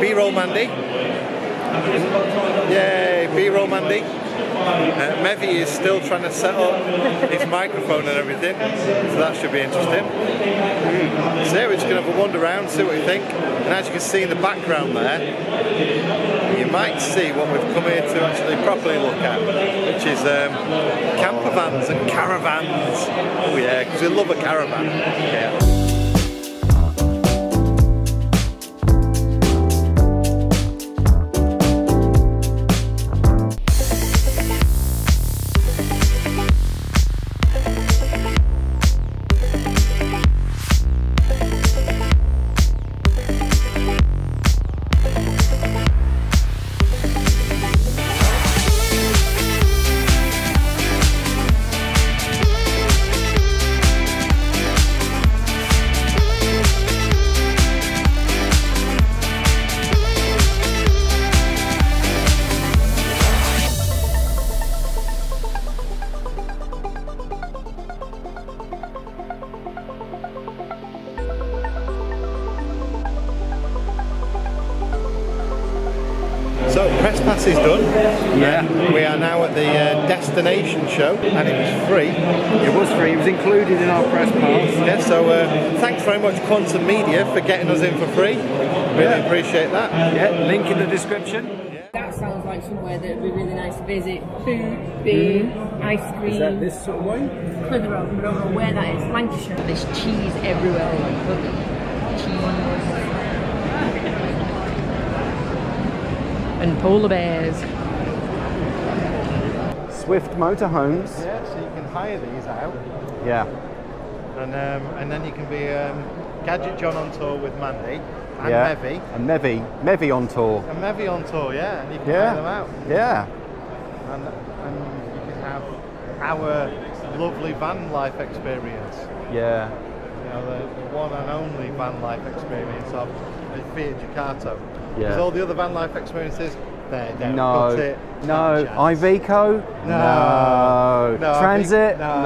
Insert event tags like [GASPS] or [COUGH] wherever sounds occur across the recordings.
B-roll Mandy. Yay, B-roll Mandy. Uh, Mevi is still trying to set up his [LAUGHS] microphone and everything, so that should be interesting. So yeah, we're just going to have a wander around, see what you think. And as you can see in the background there, you might see what we've come here to actually properly look at, which is um, camper vans and caravans. Oh yeah, because we love a caravan. Yeah. Pass is done. Yeah. We are now at the uh, destination show, and it was free. It was free. It was included in our press pass. Yeah. So uh, thanks very much, Quantum Media, for getting us in for free. Really Yeah. appreciate that. Yeah. Link in the description. That sounds like somewhere that would be really nice to visit. Food, beer, ice cream. Is that this sort of way? Clitheroe, I don't know where that is. Lancashire. There's cheese everywhere. Look, cheese. And polar bears. Swift Motorhomes. Yeah. So you can hire these out, Yeah. and um, and then you can be um, Gadget John on tour with Mandy and yeah. Mevi, And Mevi. Mevi on tour. and Mevi on tour. Yeah, and you can Yeah. hire them out. Yeah. and, and you can have our lovely van life experience. Yeah. You know, the, the one and only van life experience of a Fiat Ducato. Yeah. Because all the other van life experiences, they don't No. cut it. No. Not a. Iveco? No. No, I Transit? no.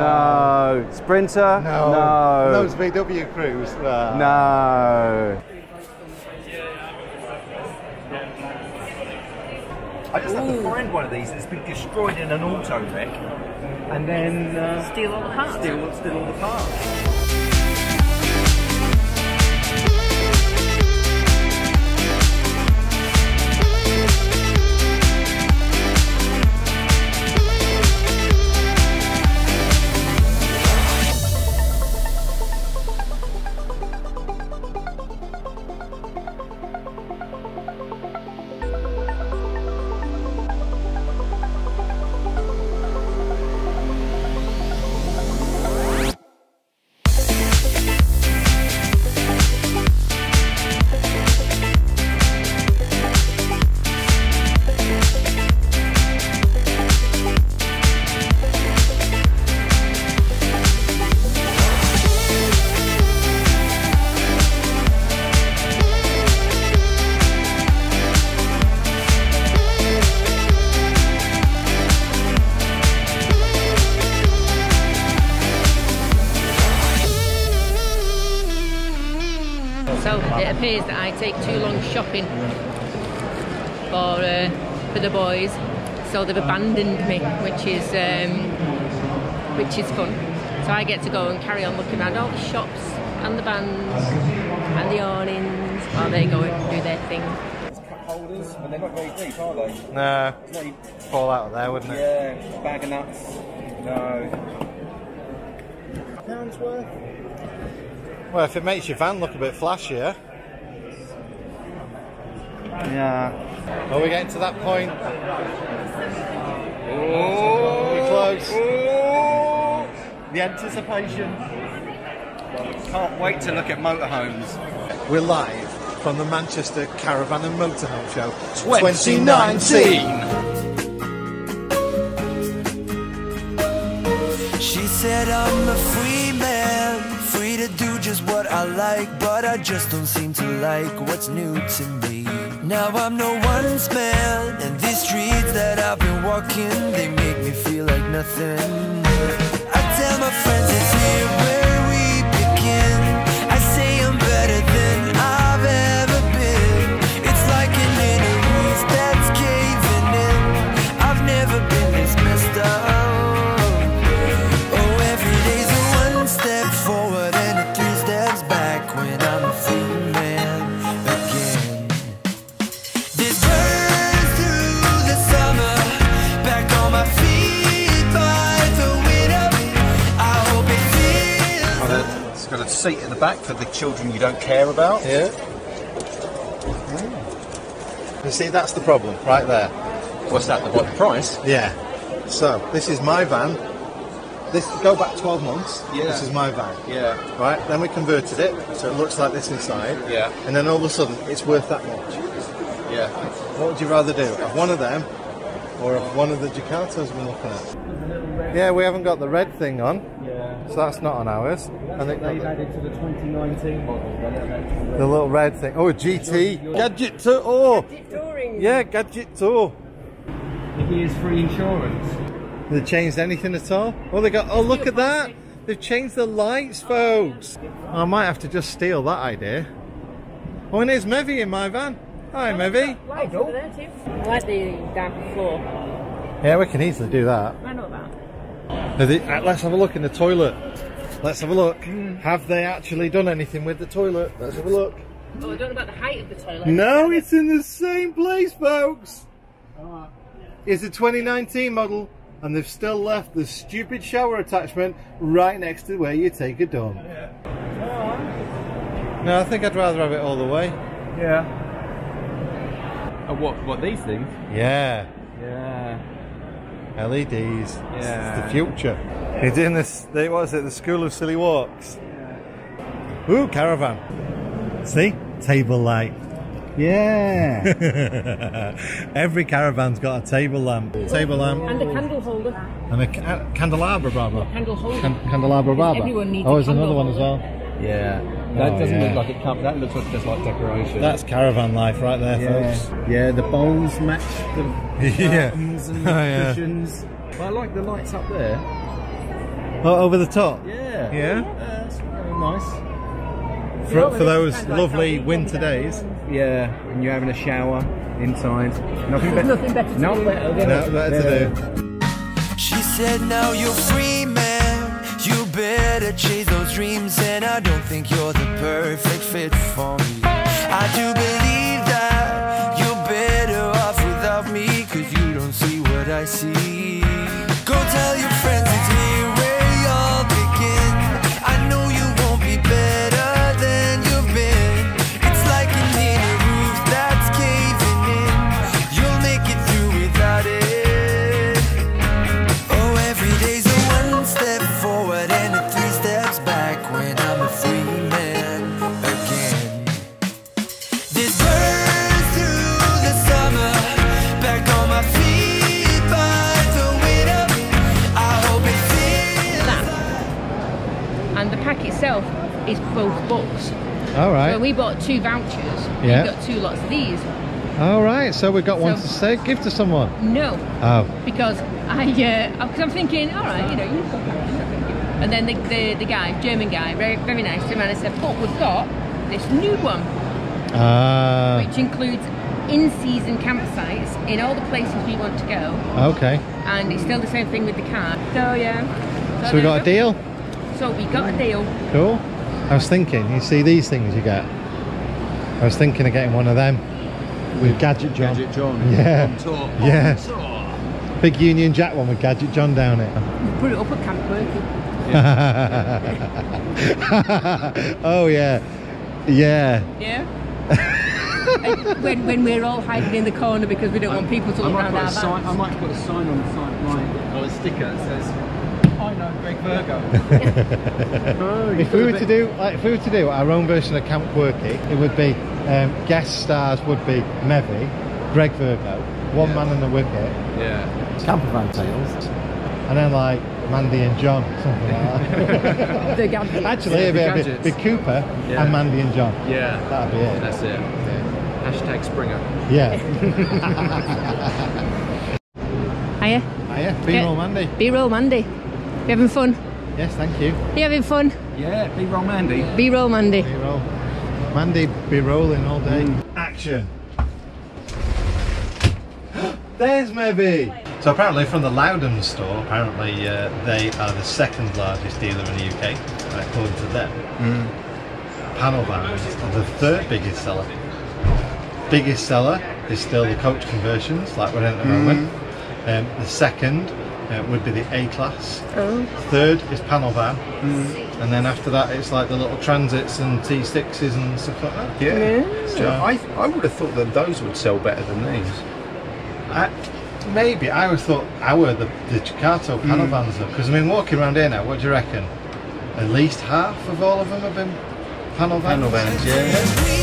no. Sprinter? No. No. Those VW crews. uh, No. I just have to find one of these that's been destroyed in an auto wreck, and then uh, Steal all the parts. steal, steal all the parts. So it appears that I take too long shopping for uh, for the boys, so they've abandoned me, which is um, which is fun. So I get to go and carry on looking around all the shops and the bands and the awnings while they go and do their thing. Cup holders, and they're not very deep, are they? No, It's even, fall out of there, wouldn't it? yeah, bag of nuts. No. Pounds worth. Well, if it makes your van look a bit flashier. Yeah. Are we getting to that point? We're close. The anticipation. Can't wait to look at motorhomes. We're live from the Manchester Caravan and Motorhome Show 2019. She said I'm a free man, free just what I like, but I just don't seem to like what's new to me. Now I'm no one's man, and these streets that I've been walking, they make me feel like nothing. I tell my friends seat at the back for the children you don't care about. Yeah. You see, that's the problem right there. What's that? The what the price? Yeah. So this is my van. This go back 12 months. Yeah. This is my van. Yeah. Right. Then we converted it, so it looks like this inside. Yeah. And then all of a sudden, it's worth that much. Yeah. What would you rather do? Have one of them, or have one of the Jakartas we're looking at? Yeah, we haven't got the red thing on, Yeah. so that's not on ours. And They've added to the 2019 model. the little red thing. Oh, a GT gadget tour. Oh, yeah, gadget tour. Here's free insurance. They changed anything at all? Oh, they got. Oh, look at that! They've changed the lights, folks. I might have to just steal that idea. Oh, and there's Mevi in my van. Hi, oh, Mevi. Lights over there too. I like the damp floor. Yeah, we can easily do that. I know that. Are they- uh, let's have a look in the toilet. Let's have a look. Have they actually done anything with the toilet? Let's have a look. Oh, I don't know about the height of the toilet. No, it's in the same place, folks. It's a 2019 model, and they've still left the stupid shower attachment right next to where you take a dump. No, I think I'd rather have it all the way. Yeah. Oh, what? What these things? Yeah, Yeah. LEDs. It's Yeah. the future. You're doing this. They, what is it? The School of Silly Walks. Ooh, caravan. See, table light. Yeah. [LAUGHS] Every caravan's got a table lamp. Table lamp And a candle holder. and a ca- uh, candelabra, Barbara. Candle holder. Can- candelabra, Barbara. Everyone needs oh, a there's another candle one as well. Yeah. That Oh, doesn't yeah. look like it comes. That looks like just like decoration. That's caravan life right there, yeah. folks. Yeah. The bowls match the [LAUGHS] Yeah. curtains and Oh, yeah. cushions. But I like the lights up there. Oh, over the top. Yeah. Yeah? That's uh, nice. For, for those lovely winter days. Yeah. And you're having a shower inside. Nothing [LAUGHS] better. Nothing better to No do. better than No, better to do. She said, Now you're free, man. You better chase those dreams, and I don't think you're the perfect fit for me. I do believe that you're better off without me, cause you don't see what I see. Itself is both books. All right. So we bought two vouchers. Yeah. We got two lots of these. All right. So we've got one to say, give to someone. No, Oh. because I, uh, because I'm thinking, all right, you know, you've got that. And then the, the, the guy, German guy, very, very nice, around and said, but we've got this new one, Ah. which includes in-season campsites in all the places we want to go, okay. and it's still the same thing with the car. So yeah. So we got a deal. So we got a deal. Cool. I was thinking, you see these things you get. I was thinking of getting one of them with Gadget John. Gadget John. [LAUGHS] Yeah. On tour. Yeah. [LAUGHS] Tour. Big Union Jack one with Gadget John down it. Put it up at Camp Quirky. [LAUGHS] oh yeah, yeah. Yeah. When, when we're all hiding in the corner because we don't want people to I look might, around put our a sign, I might put a sign on the side of mine, or a sticker that says, I know Greg Virgo. oh, [LAUGHS] If we were to do, like, if we were to do our own version of Camp Quirky, it would be um, guest stars would be Mevi, Greg Virgo, one Yeah. man and the whippet, Yeah. campervan tales, and then like Mandy and John, something like that. [LAUGHS] The gadget. Actually, Yeah, it'd be, the be, be Cooper Yeah. and Mandy and John. Yeah. That'd be it. That's it. Hashtag Springer. Yeah. [LAUGHS] Hiya. Hiya, B-roll more Mandy. B-roll Mandy. You having fun? Yes, thank you. You having fun? Yeah, be wrong Mandy. B-roll Mandy. Be roll. Mandy be rolling all day. Action. [GASPS] There's maybe. So apparently from the Loudon store, apparently uh, they are the second largest dealer in the UK, according to them. Panel vans are the third biggest seller. Biggest seller is still the coach conversions, like we're in at the moment. Um, the second uh, would be the A class. Oh. Third is panel van, and then after that it's like the little transits and T6s and stuff like that. Yeah. So I, I would have thought that those would sell better than these. I, maybe I always thought our the the Jakarta panel vans because I mean walking around here now, what do you reckon? At least half of all of them have been panel vans. Panel vans, yeah. week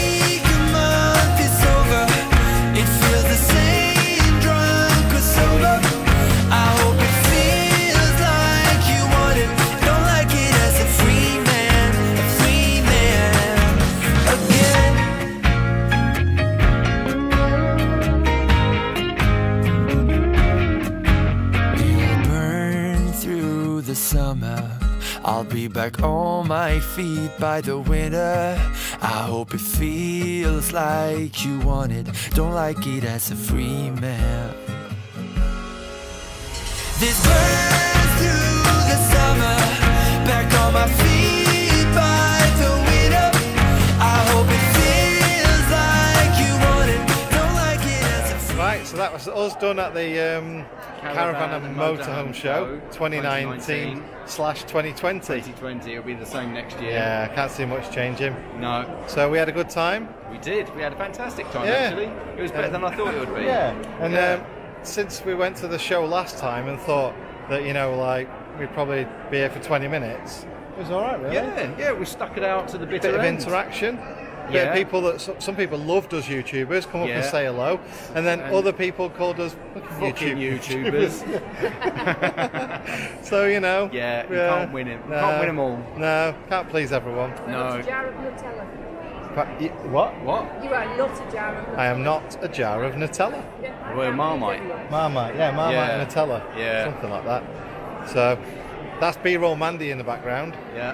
be back on my feet by the winter. I hope it feels like you want it. Don't like it as a free man. This burns that was us done at the um, Caravan, Caravan and Motorhome Motorhome Show Show 2019 2019 slash 2020. 2020, it'll be the same next year. Yeah, I can't see much changing. No, So we had a good time. we did. We had a fantastic time Yeah. actually. It was better than I thought it would be. And Yeah. Um, since we went to the show last time and thought that, you know, like we'd probably be here for 20 minutes, it was all right, really. Yeah, yeah, we stuck it out to the bitter Bit of end. interaction. Bit Yeah. of people that some, some people loved us YouTubers come up and say hello, and then And- other people called us Fucking YouTube YouTubers. [LAUGHS] so you know, Yeah, you can't win it. Can't win them all. No, can't please everyone. no. jar of Nutella. But y- what? What? You are not a jar of Nutella. I am not a jar of Nutella. Well, Marmite. Marmite, yeah, Marmite Yeah. Nutella. Yeah. Something like that. So that's B-roll Mandy in the background. Yeah.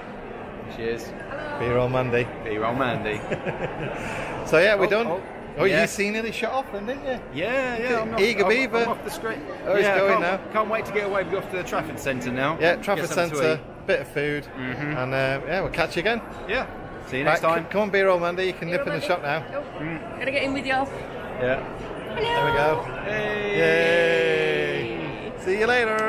Cheers. B-roll Mandy. B-roll Mandy. [LAUGHS] So yeah, we're Oh, done. oh, Oh, yeah. you seen nearly shut off then, didn't you? Yeah, yeah. I'm off, Eager I'm, Beaver. I'm off the screen. Oh, he's yeah, going can't, now. Can't wait to get away. We go off to the Trafford Centre now. Yeah, Get Trafford Centre, bit of food, and uh, yeah, we'll catch you again. Yeah. See you next Right, time. come on, B-roll Mandy, you can nip in the shop now. Oh, Gotta get in with y'all. Yeah. There we go. Hey. Yay! See you later. Bye.